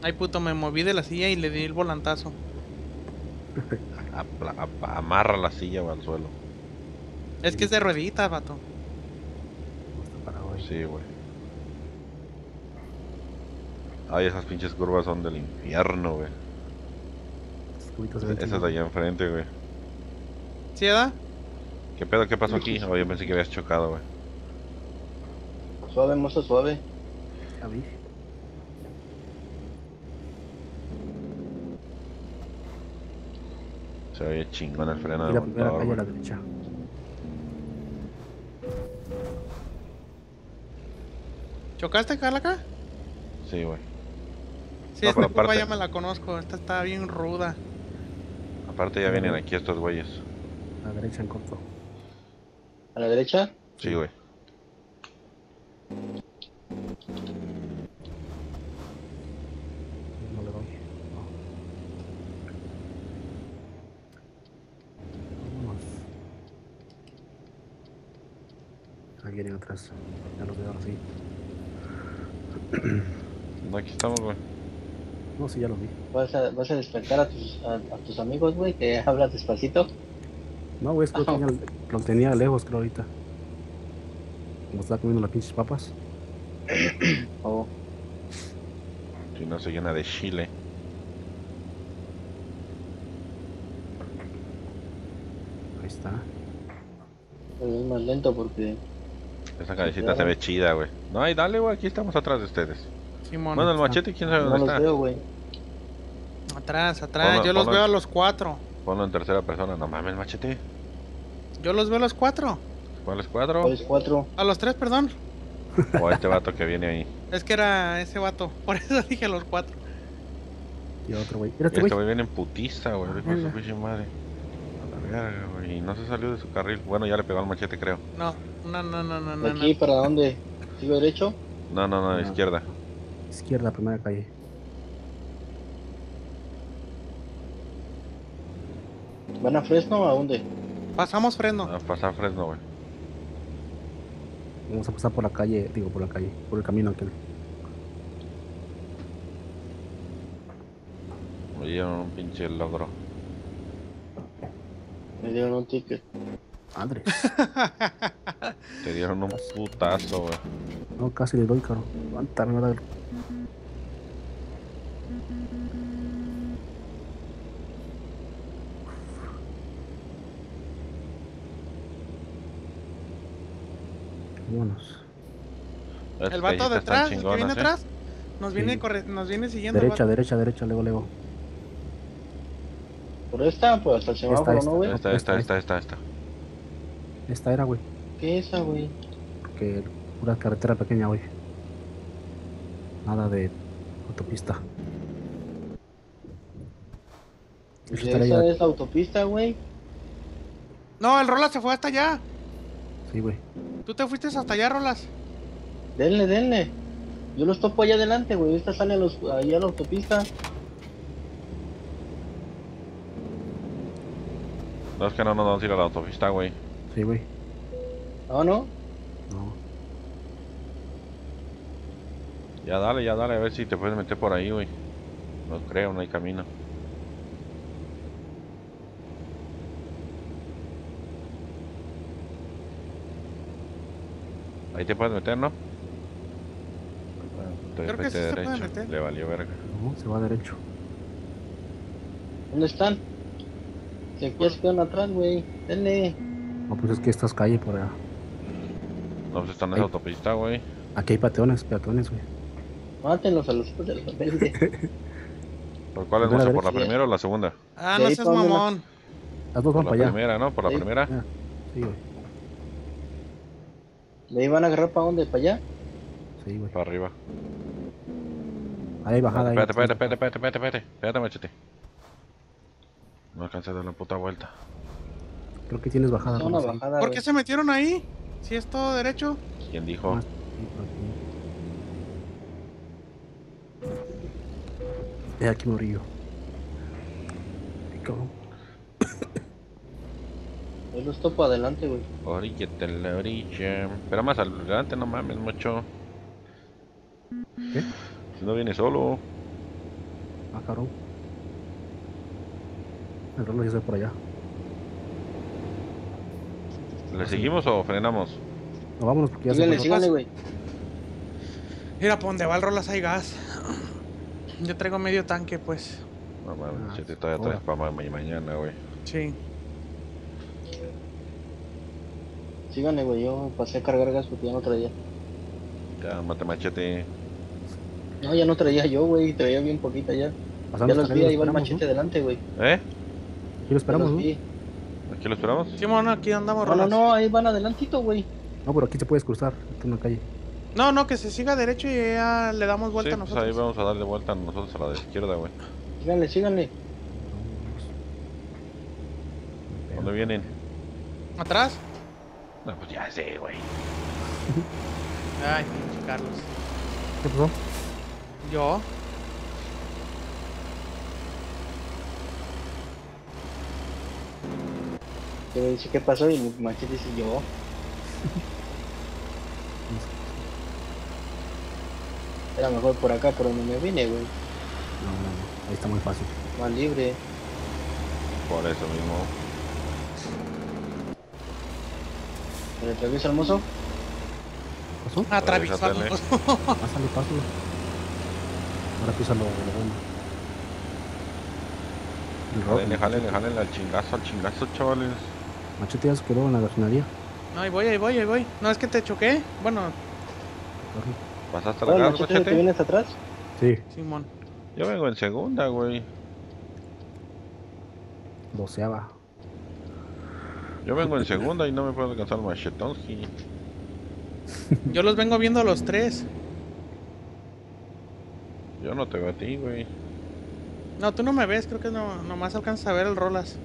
Ay, puto, me moví de la silla y le di el volantazo. Amarra la silla güey, al suelo. Es que es de rueditas, vato. Sí, güey. Ay, esas pinches curvas son del infierno, güey. Esas de allá enfrente, güey. ¿Sí, da? ¿Qué pedo? ¿Qué pasó aquí? Oh, yo pensé que habías chocado, güey. Suave, mozo, suave. Vi. Se oye chingón el freno Y del la primera motor, calle a la derecha. ¿Chocaste, Calaca? Sí, güey. Sí, No, esta curva aparte- ya me la conozco. Esta está bien ruda. Aparte ya vienen aquí estos güeyes. A la derecha en corto. A la derecha. Sí, güey. No le doy. No. Vámonos. Ahí vienen atrás. Ya los veo así. No, aquí estamos, güey. No, sí, ya los vi. Vas a, vas a despertar a tus, a, a tus amigos, güey, que hablas despacito. No, güey, es que lo tenía, lo tenía lejos, creo, ahorita. Como estaba comiendo las pinches papas. Oh, Si no se llena de chile. Ahí está. pero es más lento porque. Esa cabecita se ve chida, güey. No, ay, dale, güey. Aquí estamos atrás de ustedes. Simón. Bueno, el machete, quién sabe No dónde los está. veo, güey. Atrás, atrás. Ponlo- Yo los ponlo- veo a los cuatro. Ponlo en tercera persona. No mames, machete. Yo los veo a los cuatro. ¿Cuáles cuatro? ¿Cuáles cuatro? A los tres, perdón. O este vato que viene ahí. Es que era ese vato. Por eso dije a los cuatro. Y otro, güey. Este, Este güey. viene en putiza, güey. su pinche madre. A la verga, güey. Y no se salió de su carril. Bueno, ya le pegó al machete, creo. No, no, no, no, no, ¿De no. aquí no. para dónde? ¿Sigo derecho? No, no, no, Ah. izquierda. Izquierda, primera calle. ¿Van a Fresno o a dónde? Pasamos freno. A pasar Fresno, güey. Vamos a pasar por la calle, digo, por la calle, por el camino aquel. Me dieron un pinche logro. Me dieron un ticket. Madre. Te dieron un putazo, güey. No, casi le doy, caro. Aguanta, me va a dar. Vámonos. El vato calletas de están atrás, el que viene ¿eh? atrás, nos viene, Sí. corre- nos viene siguiendo. el Derecha, vato. derecha, derecha, luego, luego. ¿Por esta? Pues hasta el semáforo, esta. ¿no, güey? Esta, esta, esta, esta, esta. Esta era, güey. ¿Qué es esa, güey? Porque pura carretera pequeña, güey. Nada de autopista. Eso esa ya- es la autopista, güey. No, el Rolas se fue hasta allá. Sí, güey. Tú te fuiste hasta allá, Rolas. Denle, denle. Yo los topo allá adelante, güey. Esta sale a los, allá a la autopista. No es que no nos vamos a ir a la autopista, güey. Sí, güey. ¿No, no? No. Ya dale, ya dale, a ver si te puedes meter por ahí, güey. No creo, no hay camino. Ahí te puedes meter, ¿no? Bueno, te Creo que sí se puede derecho. meter. Le valió verga. No, se va derecho. ¿Dónde están? Si aquí ya se quedan atrás, güey. Denle. No, pues es que estas calles por allá. No, pues están en esa autopista, güey. Aquí hay peatones, peatones, güey. Mátenlos a los hijos de la mente. ¿Por cuál es más? ¿Por la primera o la segunda? Ah, no seas la- mamón. Las dos Por van la para allá. primera, ¿no? Por la primera. Mira, Sí, güey. ¿De ahí van a agarrar para dónde? ¿Para allá? Sí, güey. Para arriba. Ahí bajada. ahí. Espérate, espérate, espérate, espérate, espérate, espérate. Espérate, machete. No alcancé a dar la puta vuelta. Creo que tienes bajada. Bajada, ¿Por qué se metieron ahí? Si es todo derecho. ¿Quién dijo? Ah, sí, por aquí. Eh, cabrón. Yo los topo adelante, güey. Oríllate la orilla. Pero más adelante, no mames, mucho. ¿Qué? Si no viene solo. Ah, cabrón. El reloj ya se ve por allá. ¿Le seguimos o frenamos? No, vámonos porque ya Síganle, síganle, güey. Mira, por donde va el Rolas hay gas. Yo traigo medio tanque, pues. No mames, Ah, chete, todavía traes para mañana, güey. Sí. Síganle, güey. Yo pasé a cargar gas porque ya no traía. Ya, mate machete. No, ya no traía yo, güey. Traía bien poquita ya. Ya los vi, ahí va el machete delante, güey. ¿Eh? ¿no? Aquí lo esperamos, ¿no? vi. ¿Aquí lo esperamos? Simón, aquí andamos, No, no, no, ahí van adelantito, güey. No, pero aquí te puedes cruzar. En una calle. No, no, que se siga derecho y ya le damos vuelta sí, a pues nosotros. ahí vamos a darle vuelta nosotros a la de izquierda, güey. Síganle, síganle. ¿Dónde vienen? ¿Atrás? No, pues ya sé, güey. Ay, pinche Carlos. ¿Qué pasó? Yo. Yo le dice, ¿qué pasó? Y mi machete dice, yo. Era mejor por acá, por donde me vine, güey. No, no, no. Ahí está muy fácil. Más libre. Por eso mismo. ¿En el travieso hermoso? ¿Qué pasó? Atravesamos. Pásale, pásale. Ahora písalo lo bueno. Jálenle, jálenle, jálenle al chingazo, al chingazo, chavales. Machete ya se quedó en la refinería. No, ahí voy, ahí voy, ahí voy. No, es que te choqué. Bueno. ¿Pasaste a ¿Ahora la gas, machete machete? vienes atrás? Sí, Simón. Yo vengo en segunda, güey. doceava. Yo vengo en segunda y no me puedo alcanzar el machetonji. Yo los vengo viendo a los tres. Yo no te veo a ti, güey. No, tú no me ves, creo que no, nomás alcanzas a ver el Rolas.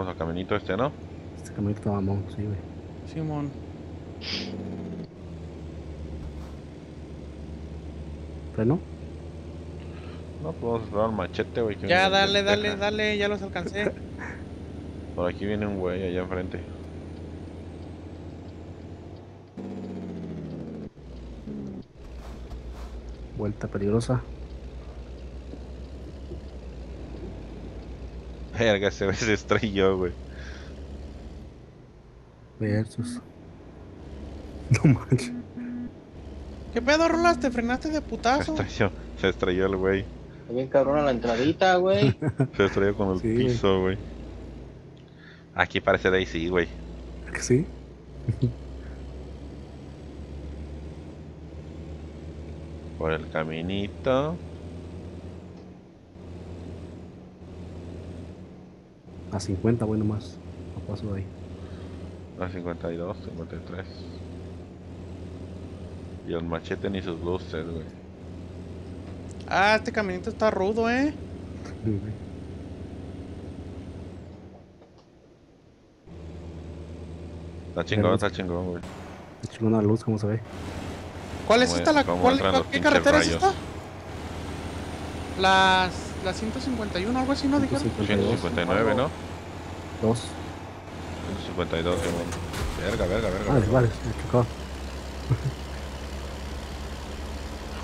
Llegamos al caminito este, ¿no? Este caminito mamón, sí, güey. Simón. ¿Freno? No, pues vamos a esperar al machete, güey. Ya, dale, dale, dale, ya los alcancé. Por aquí viene un güey allá enfrente. Vuelta peligrosa. Verga, ese güey se estrelló, güey. Versus. No manches. ¿Qué pedo, Rolas? ¿Te frenaste de Se putazo? estrelló, se estrelló el güey. Está bien cabrón a la entradita, güey. Se estrelló con el Sí, piso, güey. Aquí parece Daisy, güey. ¿Que sí? Por el caminito. A 50, bueno más. No paso de ahí. A 52, 53. Y el machete ni sus luces, güey. Ah, este caminito está rudo, eh. Sí, güey. Está chingón, está chingón, güey. Qué chingona la luz, ¿cómo se ve? ¿Cuál es esta? La, cuál- cuál- ¿Qué carretera es rayos. esta? Las, las 151, algo así, ¿no? Dijeron. 152. 159, ¿no? Dos. 152, Simón. Verga, verga, verga. Verga. vale, me chocó.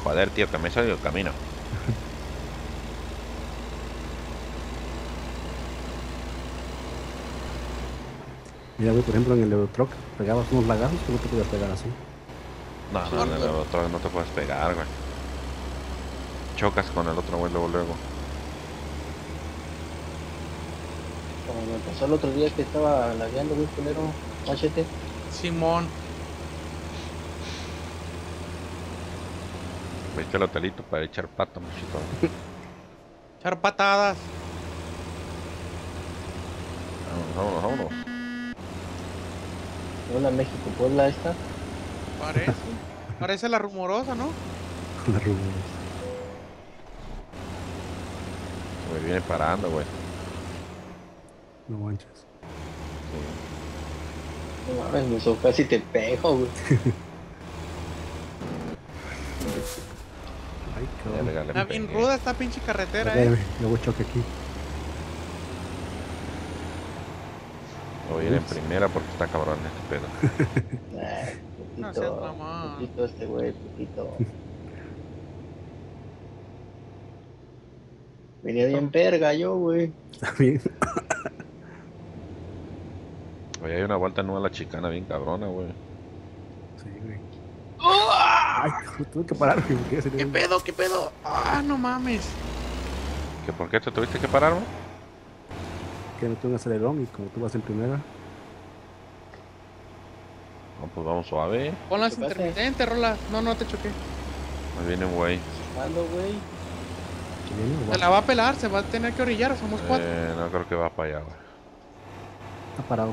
Joder, tío, que me he salido el camino. Mira, güey, por ejemplo, en el Eurotruck pegabas unos lagazos que no te podías pegar así. No, no, en el otro no te puedes pegar, güey. Chocas con el otro güey luego, luego. Como me pasó el otro día que estaba lagueando, güey, culero. Machete. Simón. Viste el hotelito para echar pato, muchito. Echar patadas. Vámonos, vámonos, vámonos. Hola, México, Puebla esta. Parece. Parece la rumorosa, ¿no? La rubia. Me viene parando, güey. No manches. No mames, me casi te pego, güey. Ay, Está bien pegué. ruda esta pinche carretera, eh. Espérame, yo voy choque aquí. Voy a ir en primera porque está cabrón este pedo. Ay, No seas mamón. Putito este güey, putito. Venía bien verga yo, güey. Está bien. Oye, hay una vuelta nueva a la chicana bien cabrona, güey. Sí, güey. Ay, tuve que parar, güey. ¿Qué pedo? ¿Qué pedo? Ah, no mames. ¿Que por qué te tuviste que parar, güey? Que no tengo un acelerón y como tú vas en primera. No, pues vamos suave. Ponlas ¿Qué pasa? intermitente, rola. No, no te choqué. Ahí viene un güey. Mando, güey. Se la va a pelar, se va a tener que orillar, somos cuatro. Eh, no creo que va para allá, güey. Está parado.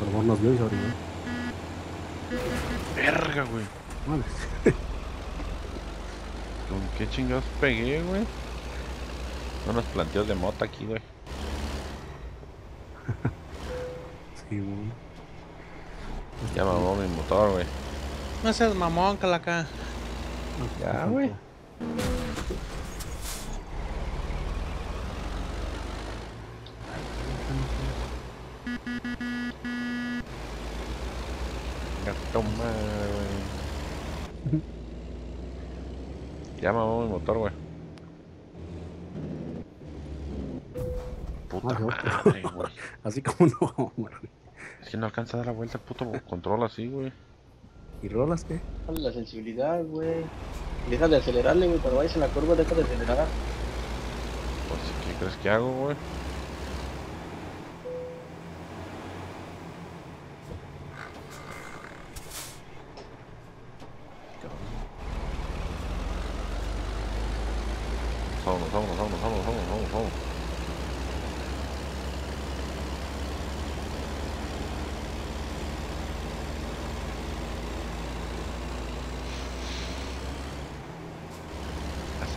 A lo mejor nos vio y se abrió. Verga, güey. Madre. ¿Con qué chingados pegué, güey? Son unos planteos de mota aquí, güey. Sí, güey. Ya mamó mi motor, güey. No seas mamón, calaca. Ya, güey. Gato madre, güey. Ya mamó mi motor, güey. Puta Ah, no. madre, güey. Así como no, güey. Es que no alcanza a dar la vuelta el puto control así, güey. ¿Y rolas qué? Dale la sensibilidad, güey. Deja de acelerarle, güey. Cuando vayas en la curva, deja de acelerar. Pues, ¿qué crees que hago, güey? Vámonos, vámonos, vámonos, vámonos, vámonos, vámonos, vámonos.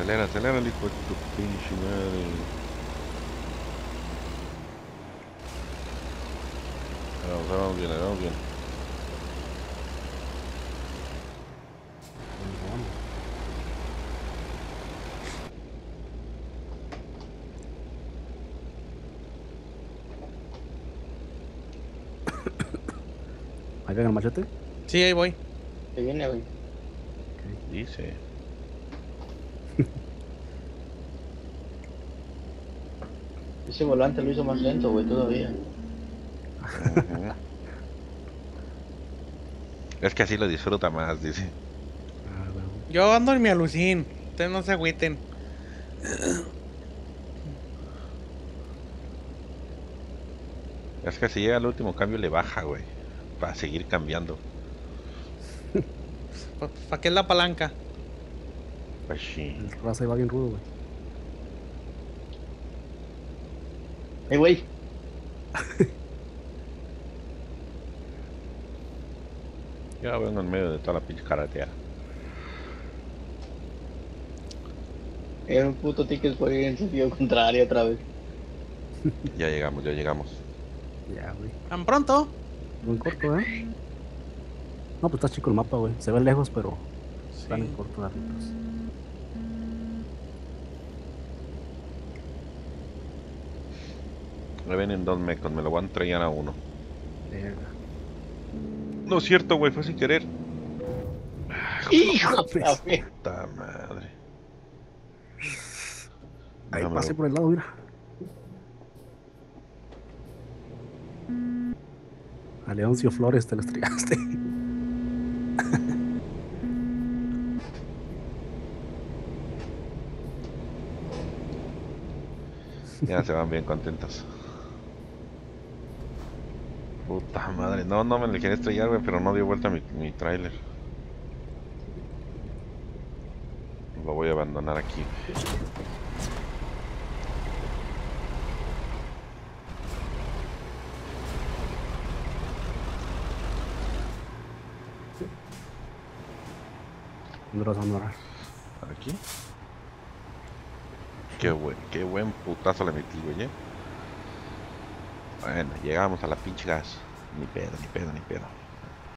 Acelera, acelera, el hijo de tu pinche madre. Vamos, vamos bien, vamos bien. ¿Ahí ven el machete? Sí, ahí voy. Te viene, güey. Dice. Ese volante lo hizo más lento, güey, todavía. Es que así lo disfruta más, dice. Yo ando en mi alucín. Ustedes no se agüiten. Es que si llega al último cambio le baja, güey. Para seguir cambiando. ¿Para qué es la palanca? Pues sí. El raza va bien rudo, güey. Eh, güey. Ya vengo en medio de toda la pinche carretera. Era un puto ticket fue en sentido contrario otra vez. Ya llegamos, ya llegamos. Ya, güey. ¿Tan pronto? Buen corto, ¿eh? No, pues está chico el mapa, güey. Se ve lejos, pero están en Sí. corto las rutas. Me vienen dos mecos, me lo van a traer a uno. Verga. No es cierto, güey, fue sin querer. ¡Hijo de! Puta madre. Ahí Déjame pasé por el lado, mira. A Leoncio Flores te lo estrellaste. Ya se van bien contentos. Puta madre. No, no me le quería estrellar, güey, pero no dio vuelta mi, mi tráiler. Lo voy a abandonar aquí. Aquí. Qué buen, qué buen putazo le metí, güey. ¿eh? Bueno, llegamos a la pinche gas. Ni pedo, ni pedo, ni pedo.